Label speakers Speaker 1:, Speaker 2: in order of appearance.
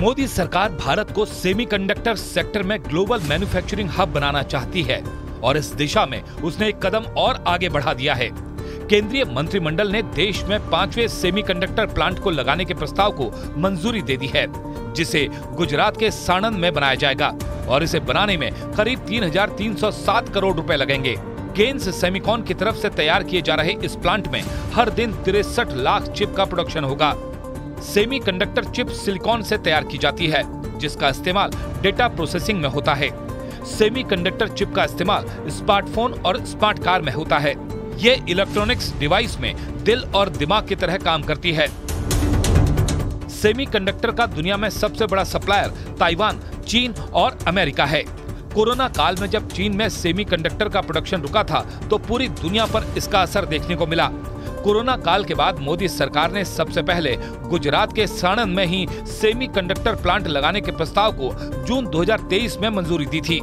Speaker 1: मोदी सरकार भारत को semiconductor sector में ग्लोबल मैन्युफैक्चरिंग हब बनाना चाहती है और इस दिशा में उसने एक कदम और आगे बढ़ा दिया है। केंद्रीय मंत्रिमंडल ने देश में पाँचवें सेमीकंडक्टर प्लांट को लगाने के प्रस्ताव को मंजूरी दे दी है जिसे गुजरात के साणंद में बनाया जाएगा और इसे बनाने में करीब 3,307 करोड़ रुपए लगेंगे। केन्स सेमिकॉन की तरफ़ से तैयार किए जा रहे इस प्लांट में हर दिन तिरसठ लाख चिप का प्रोडक्शन होगा। सेमीकंडक्टर चिप सिलिकॉन से तैयार की जाती है, जिसका इस्तेमाल डेटा प्रोसेसिंग में होता है। सेमीकंडक्टर चिप का इस्तेमाल स्मार्टफ़ोन और स्मार्ट कार में होता है। ये इलेक्ट्रॉनिक्स डिवाइस में दिल और दिमाग की तरह काम करती है। सेमीकंडक्टर का दुनिया में सबसे बड़ा सप्लायर ताइवान, चीन और अमेरिका है। कोरोना काल में जब चीन में सेमीकंडक्टर का प्रोडक्शन रुका था तो पूरी दुनिया पर इसका असर देखने को मिला। कोरोना काल के बाद मोदी सरकार ने सबसे पहले गुजरात के साणंद में ही सेमीकंडक्टर प्लांट लगाने के प्रस्ताव को जून 2023 में मंजूरी दी थी।